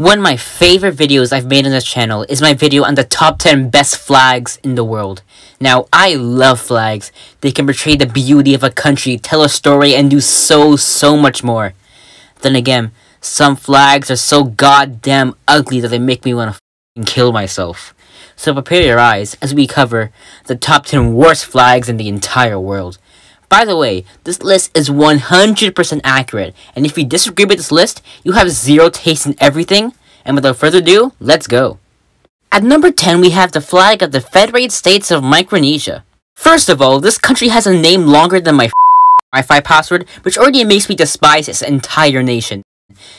One of my favorite videos I've made on this channel is my video on the top 10 best flags in the world. Now, I love flags. They can portray the beauty of a country, tell a story, and do so, so much more. Then again, some flags are so goddamn ugly that they make me want to kill myself. So prepare your eyes as we cover the top 10 worst flags in the entire world. By the way, this list is 100% accurate, and if you disagree with this list, you have zero taste in everything, and without further ado, let's go. At number 10, we have the flag of the Federated States of Micronesia. First of all, this country has a name longer than my Wi-Fi password, which already makes me despise its entire nation.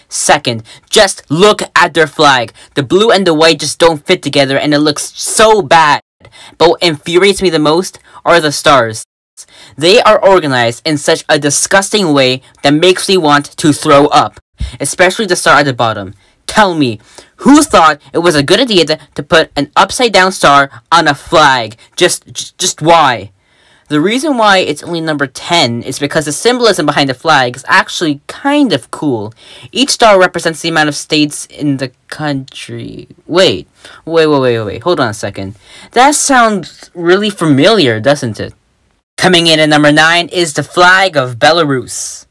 Second, just look at their flag. The blue and the white just don't fit together and it looks so bad. But what infuriates me the most are the stars. They are organized in such a disgusting way that makes me want to throw up, especially the star at the bottom. Tell me, who thought it was a good idea to, put an upside down star on a flag? Just, just, just why? The reason why it's only number 10 is because the symbolism behind the flag is actually kind of cool. Each star represents the amount of states in the country. Wait, wait, wait, wait, wait, hold on a second. That sounds really familiar, doesn't it? Coming in at number 9 is the flag of Belarus.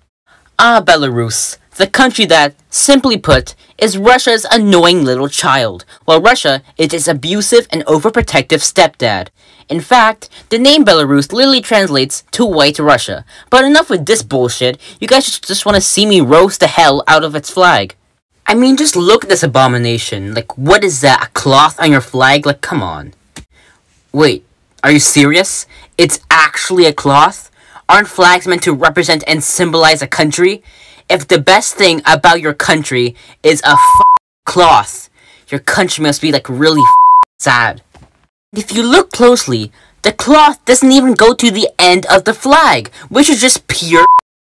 Ah, Belarus, the country that, simply put, is Russia's annoying little child, while Russia is its abusive and overprotective stepdad. In fact, the name Belarus literally translates to White Russia. But enough with this bullshit, you guys just, want to see me roast the hell out of its flag. I mean, just look at this abomination. Like, what is that, a cloth on your flag? Like, come on. Wait, are you serious? It's actually a cloth? Aren't flags meant to represent and symbolize a country? If the best thing about your country is a cloth, your country must be like really sad. If you look closely, the cloth doesn't even go to the end of the flag, which is just pure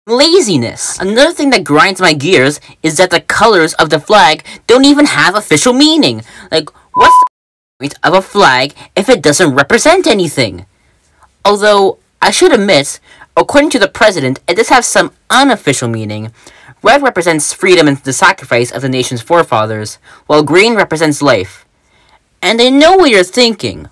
laziness. Another thing that grinds my gears is that the colors of the flag don't even have official meaning. Like, what's the point of a flag if it doesn't represent anything? Although, I should admit, according to the president, it does have some unofficial meaning. Red represents freedom and the sacrifice of the nation's forefathers, while green represents life. And I know what you're thinking.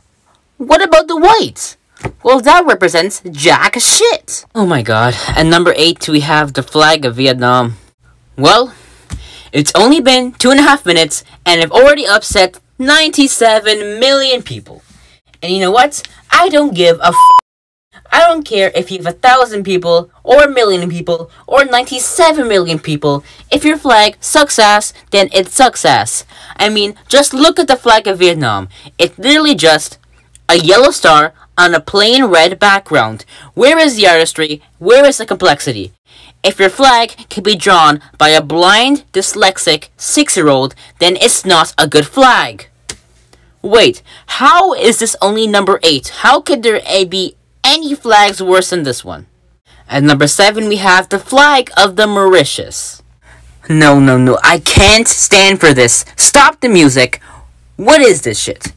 What about the white? Well, that represents jack shit. Oh my god. And number 8, we have the flag of Vietnam. Well, it's only been two and a half minutes, and I've already upset 97 million people. And you know what? I don't give a I don't care if you have a thousand people, or a million people, or 97 million people. If your flag sucks ass, then it sucks ass. I mean, just look at the flag of Vietnam. It's literally just a yellow star on a plain red background. Where is the artistry? Where is the complexity? If your flag can be drawn by a blind, dyslexic six-year-old, then it's not a good flag. Wait, how is this only number 8? How could there be any flags worse than this one? At number 7, we have the flag of the Mauritius. No, no, no, I can't stand for this. Stop the music. What is this shit?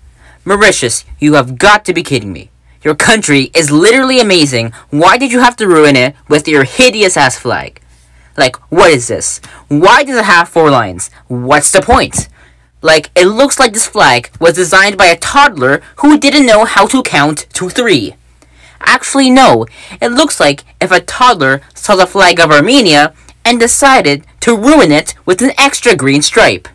Mauritius, you have got to be kidding me. Your country is literally amazing. Why did you have to ruin it with your hideous ass flag? Like, what is this? Why does it have four lines? What's the point? Like, it looks like this flag was designed by a toddler who didn't know how to count to three. Actually, no. It looks like if a toddler saw the flag of Armenia and decided to ruin it with an extra green stripe.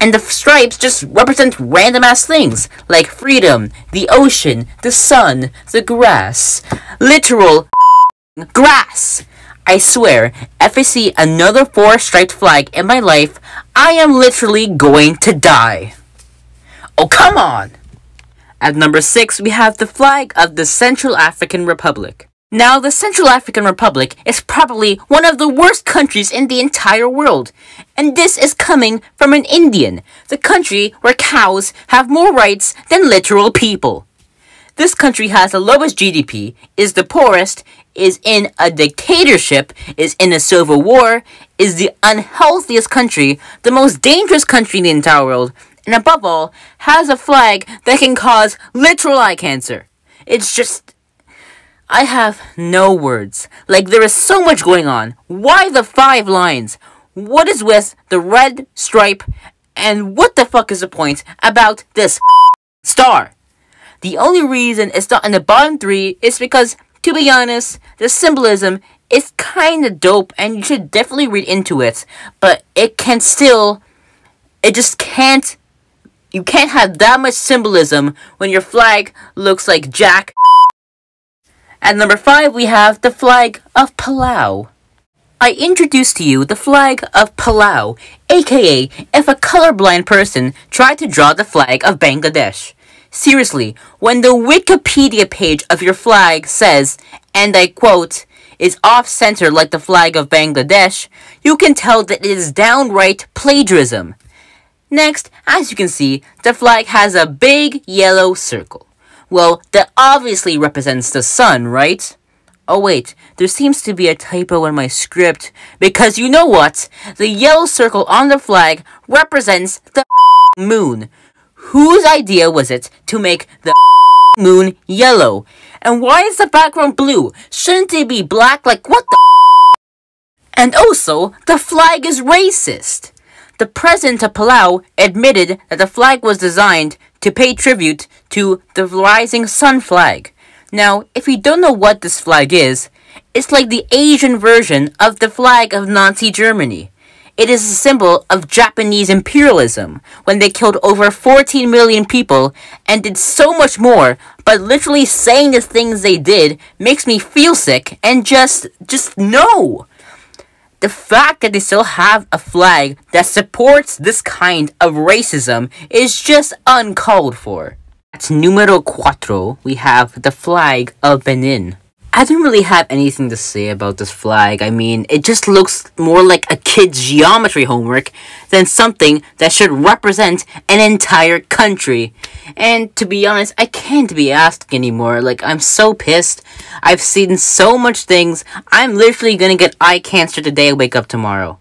And the stripes just represent random ass things, like freedom, the ocean, the sun, the grass. Literal grass! I swear, if I see another four striped flag in my life, I am literally going to die. Oh, come on! At number 6, we have the flag of the Central African Republic. Now, the Central African Republic is probably one of the worst countries in the entire world. And this is coming from an Indian, the country where cows have more rights than literal people. This country has the lowest GDP, is the poorest, is in a dictatorship, is in a civil war, is the unhealthiest country, the most dangerous country in the entire world, and above all, has a flag that can cause literal eye cancer. It's just. I have no words. Like, there is so much going on. Why the five lines? What is with the red stripe? And what the fuck is the point about this star? The only reason it's not in the bottom three is because, to be honest, the symbolism is kinda dope and you should definitely read into it. But it can still, it just can't, you can't have that much symbolism when your flag looks like Jack. At number five, we have the flag of Palau. I introduce to you the flag of Palau, aka if a colorblind person tried to draw the flag of Bangladesh. Seriously, when the Wikipedia page of your flag says, and I quote, is off-center like the flag of Bangladesh, you can tell that it is downright plagiarism. Next, as you can see, the flag has a big yellow circle. Well, that obviously represents the sun, right? Oh wait, there seems to be a typo in my script, because you know what? The yellow circle on the flag represents the moon. Whose idea was it to make the moon yellow? And why is the background blue? Shouldn't it be black like what the And also, the flag is racist. The president of Palau admitted that the flag was designed to pay tribute to the rising sun flag. Now, if you don't know what this flag is, it's like the Asian version of the flag of Nazi Germany. It is a symbol of Japanese imperialism when they killed over 14 million people and did so much more, but literally saying the things they did makes me feel sick and just, just no. The fact that they still have a flag that supports this kind of racism is just uncalled for. At numero cuatro, we have the flag of Benin. I don't really have anything to say about this flag. I mean, it just looks more like a kid's geometry homework than something that should represent an entire country. And to be honest, I can't be asked anymore. Like, I'm so pissed. I've seen so much things. I'm literally gonna get eye cancer the day I wake up tomorrow.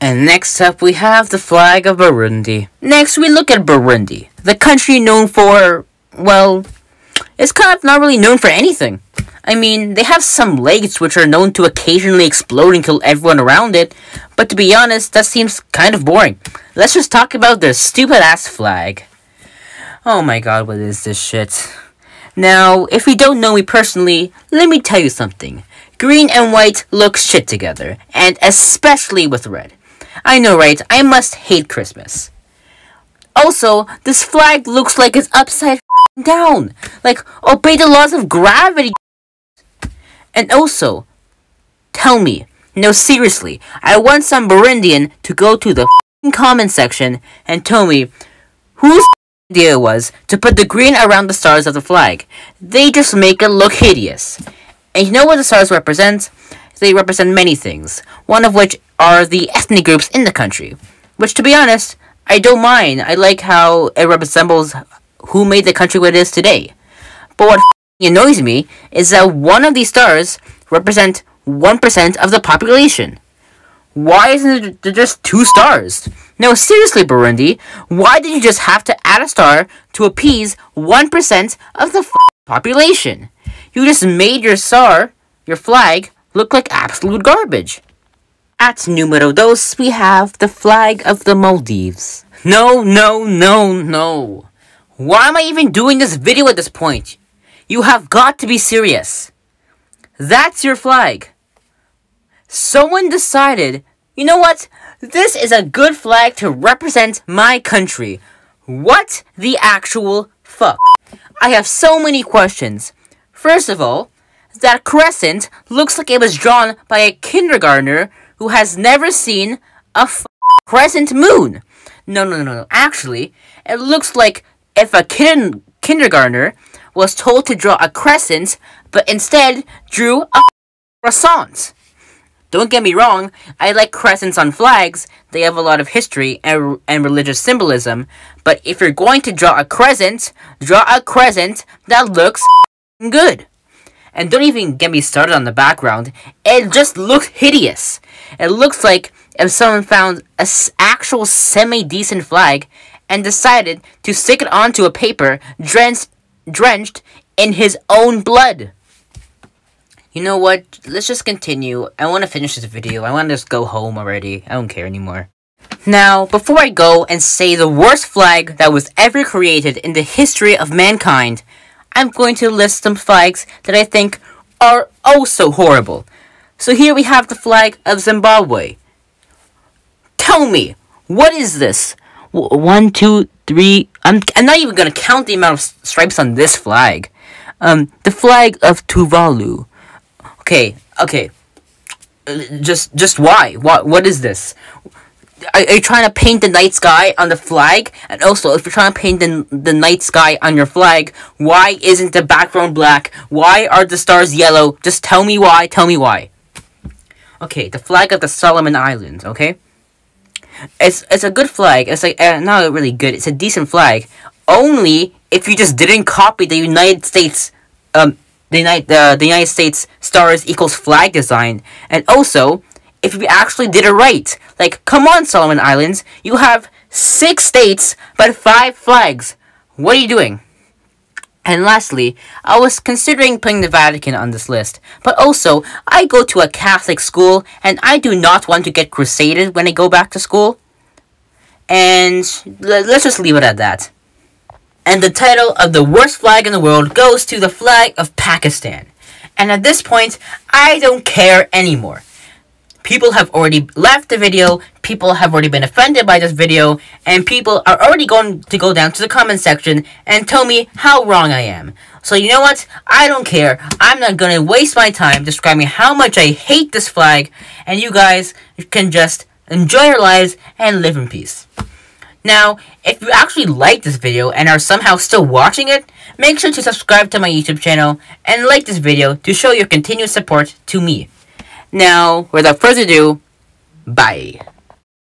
And next up, we have the flag of Burundi. Next, we look at Burundi, the country known for, well, it's kind of not really known for anything. I mean, they have some lakes which are known to occasionally explode and kill everyone around it, but to be honest, that seems kind of boring. Let's just talk about their stupid ass flag. Oh my god, what is this shit? Now, if you don't know me personally, let me tell you something. Green and white look shit together, and especially with red. I know, right? I must hate Christmas. Also, this flag looks like it's upside down. Like, obey the laws of gravity. And also, tell me, no seriously, I want some Burundian to go to the comment section and tell me whose idea it was to put the green around the stars of the flag. They just make it look hideous. And you know what the stars represent? They represent many things, one of which are the ethnic groups in the country. Which, to be honest, I don't mind. I like how it resembles who made the country what it is today. But what annoys me is that one of these stars represent 1% of the population. Why isn't there just two stars? No, seriously, Burundi, why did you just have to add a star to appease 1% of the population? You just made your star, your flag, look like absolute garbage. At numero dos, we have the flag of the Maldives. No, no, no, no. Why am I even doing this video at this point? You have got to be serious. That's your flag. Someone decided, you know what? This is a good flag to represent my country. What the actual fuck? I have so many questions. First of all, that crescent looks like it was drawn by a kindergartner who has never seen a crescent moon. No, no, no, no. Actually, it looks like if a kin kindergartner was told to draw a crescent, but instead drew a croissant. Don't get me wrong, I like crescents on flags. They have a lot of history and, and religious symbolism. But if you're going to draw a crescent, draw a crescent that looks good. And don't even get me started on the background. It just looks hideous. It looks like if someone found an actual semi-decent flag and decided to stick it onto a paper drenched, drenched in his own blood. You know what? Let's just continue. I want to finish this video. I want to just go home already. I don't care anymore. Now, before I go and say the worst flag that was ever created in the history of mankind, I'm going to list some flags that I think are also horrible. So here we have the flag of Zimbabwe. Tell me, what is this? One, two, three. I'm, I'm not even to count the amount of stripes on this flag. Um, the flag of Tuvalu. Okay, okay. Just, just why? What, what is this? Are, are, you trying to paint the night sky on the flag? And also, if you're trying to paint the, the night sky on your flag, why isn't the background black? Why are the stars yellow? Just tell me why. Tell me why. Okay, the flag of the Solomon Islands, okay? It's, it's a good flag. It's like, uh, not really good. It's a decent flag. Only if you just didn't copy the United States, um, the United, uh, the United States stars equals flag design. And also, if you actually did it right. Like, come on, Solomon Islands. You have six states, but five flags. What are you doing? And lastly, I was considering putting the Vatican on this list, but also, I go to a Catholic school, and I do not want to get crusaded when I go back to school. And let's just leave it at that. And the title of the worst flag in the world goes to the flag of Pakistan. And at this point, I don't care anymore. People have already left the video, people have already been offended by this video, and people are already going to go down to the comment section and tell me how wrong I am. So you know what? I don't care. I'm not gonna waste my time describing how much I hate this flag, and you guys can just enjoy your lives and live in peace. Now, if you actually like this video and are somehow still watching it, make sure to subscribe to my YouTube channel and like this video to show your continued support to me. Now, without further ado, bye.